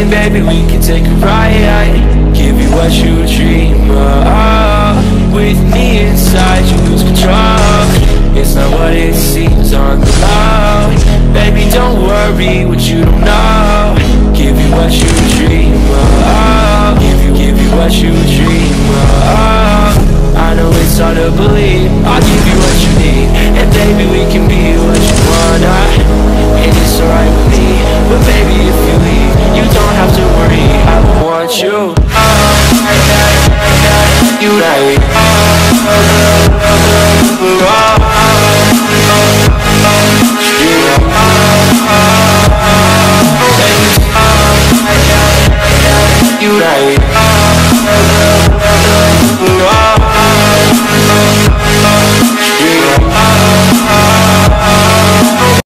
in, baby, we can take a ride. Give you what you dream of. With me inside, you lose control. It's not what it seems on the low. Baby, don't worry what you don't know. Give you what you dream of. Give you, give you what you dream of. I know it's hard to believe you.